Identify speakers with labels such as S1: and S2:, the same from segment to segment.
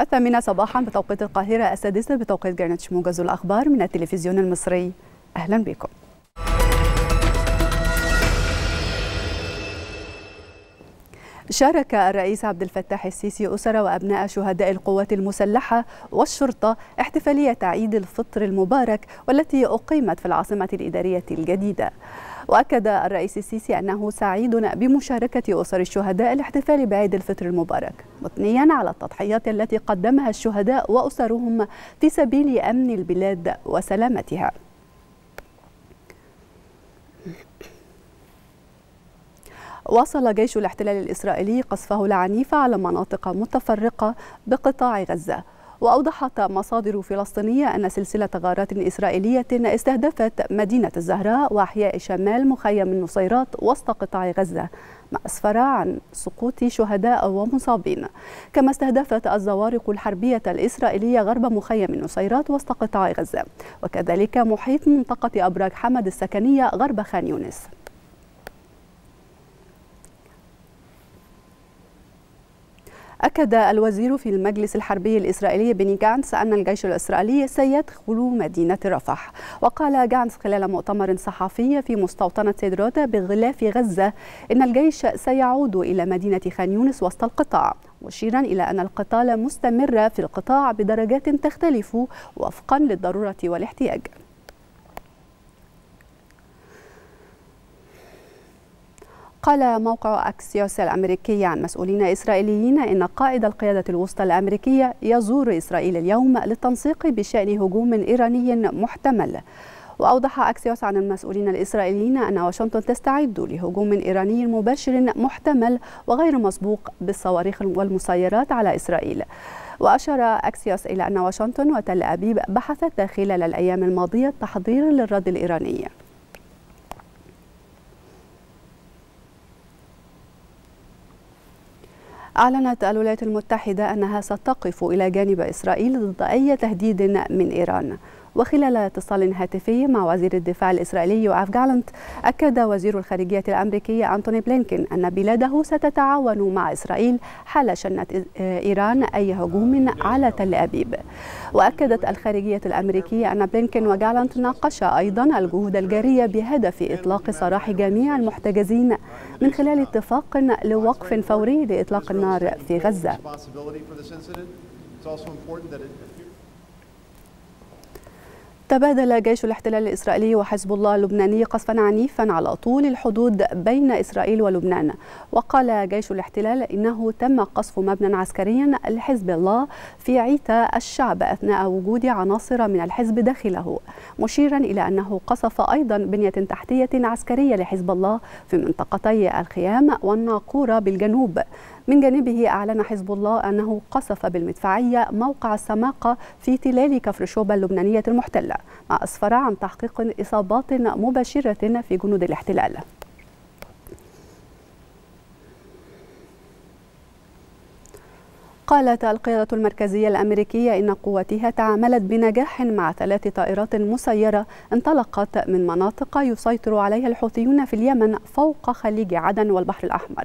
S1: الثامنة صباحا بتوقيت القاهرة السادسة بتوقيت جرينتش موجز الأخبار من التلفزيون المصري. أهلا بكم. شارك الرئيس عبد الفتاح السيسي أسر وأبناء شهداء القوات المسلحة والشرطة احتفالية عيد الفطر المبارك والتي أقيمت في العاصمة الإدارية الجديدة. وأكد الرئيس السيسي أنه سعيد بمشاركة أسر الشهداء الاحتفال بعيد الفطر المبارك. مثنيا على التضحيات التي قدمها الشهداء وأسرهم في سبيل أمن البلاد وسلامتها. واصل جيش الاحتلال الإسرائيلي قصفه العنيف على مناطق متفرقة بقطاع غزة. وأوضحت مصادر فلسطينية أن سلسلة غارات إسرائيلية استهدفت مدينة الزهراء وأحياء شمال مخيم النصيرات وسط قطاع غزة ما أسفر عن سقوط شهداء ومصابين. كما استهدفت الزوارق الحربية الإسرائيلية غرب مخيم النصيرات وسط قطاع غزة وكذلك محيط منطقة أبراج حمد السكنية غرب خان يونس. أكد الوزير في المجلس الحربي الإسرائيلي بني جانس أن الجيش الإسرائيلي سيدخل مدينة رفح. وقال جانس خلال مؤتمر صحفي في مستوطنة سيدروتا بغلاف غزة إن الجيش سيعود إلى مدينة خان يونس وسط القطاع مشيرا إلى أن القتال مستمر في القطاع بدرجات تختلف وفقا للضرورة والاحتياج. قال موقع أكسيوس الأمريكي عن مسؤولين إسرائيليين إن قائد القيادة الوسطى الأمريكية يزور إسرائيل اليوم للتنسيق بشأن هجوم إيراني محتمل. وأوضح أكسيوس عن المسؤولين الإسرائيليين أن واشنطن تستعد لهجوم إيراني مباشر محتمل وغير مسبوق بالصواريخ والمسيرات على إسرائيل. وأشار أكسيوس إلى أن واشنطن وتل أبيب بحثتا خلال الأيام الماضية تحضير للرد الإيراني. أعلنت الولايات المتحدة أنها ستقف إلى جانب إسرائيل ضد أي تهديد من إيران. وخلال اتصال هاتفي مع وزير الدفاع الإسرائيلي يوآف جالنت أكد وزير الخارجية الأمريكي أنتوني بلينكين أن بلاده ستتعاون مع إسرائيل حال شنت إيران أي هجوم على تل أبيب. وأكدت الخارجية الأمريكية أن بلينكين وجالنت ناقشا أيضا الجهود الجارية بهدف إطلاق سراح جميع المحتجزين من خلال اتفاق لوقف فوري لإطلاق النار في غزة. تبادل جيش الاحتلال الإسرائيلي وحزب الله اللبناني قصفا عنيفا على طول الحدود بين إسرائيل ولبنان. وقال جيش الاحتلال إنه تم قصف مبنى عسكري لحزب الله في عيتا الشعب أثناء وجود عناصر من الحزب داخله مشيرا إلى أنه قصف أيضا بنية تحتية عسكرية لحزب الله في منطقتي الخيام والناقورة بالجنوب. من جانبه أعلن حزب الله أنه قصف بالمدفعية موقع السماقة في تلال كفر شوبة اللبنانية المحتلة. ما أسفر عن تحقيق إصابات مباشرة في جنود الاحتلال. قالت القيادة المركزية الأمريكية إن قواتها تعاملت بنجاح مع ثلاث طائرات مسيرة انطلقت من مناطق يسيطر عليها الحوثيون في اليمن فوق خليج عدن والبحر الأحمر.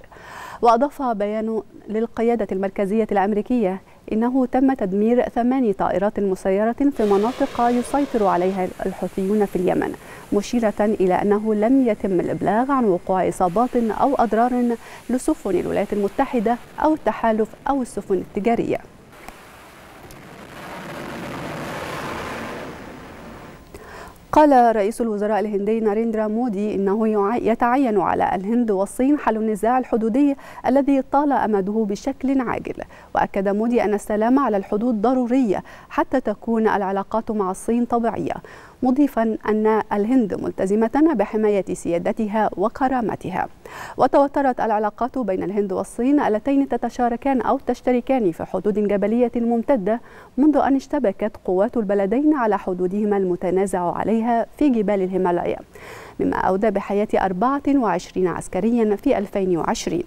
S1: وأضاف بيان للقيادة المركزية الأمريكية إنه تم تدمير ثماني طائرات مسيرة في مناطق يسيطر عليها الحوثيون في اليمن مشيرة إلى أنه لم يتم الإبلاغ عن وقوع إصابات أو أضرار لسفن الولايات المتحدة أو التحالف أو السفن التجارية. قال رئيس الوزراء الهندي ناريندرا مودي إنه يتعين على الهند والصين حل النزاع الحدودي الذي طال أمده بشكل عاجل. وأكد مودي أن السلام على الحدود ضرورية حتى تكون العلاقات مع الصين طبيعية. مضيفا أن الهند ملتزمة بحماية سيادتها وكرامتها. وتوترت العلاقات بين الهند والصين اللتين تتشاركان أو تشتركان في حدود جبلية ممتدة منذ أن اشتبكت قوات البلدين على حدودهما المتنازع عليها في جبال الهيمالايا مما أودى بحياة 24 عسكريا في 2020